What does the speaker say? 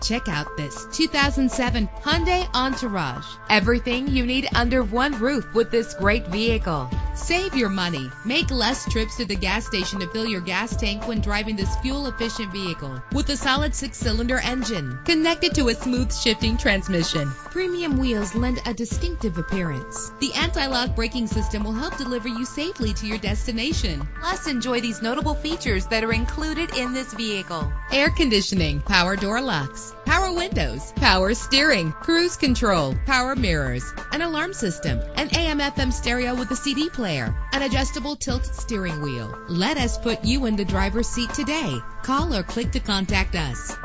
Check out this 2007 Hyundai Entourage. Everything you need under one roof with this great vehicle. Save your money. Make less trips to the gas station to fill your gas tank when driving this fuel-efficient vehicle. With a solid six-cylinder engine connected to a smooth shifting transmission. Premium wheels lend a distinctive appearance. The anti-lock braking system will help deliver you safely to your destination. Plus, enjoy these notable features that are included in this vehicle. Air conditioning, power door locks, power windows, power steering, cruise control, power mirrors, an alarm system, an AM FM stereo with a CD player, an adjustable tilt steering wheel. Let us put you in the driver's seat today. Call or click to contact us.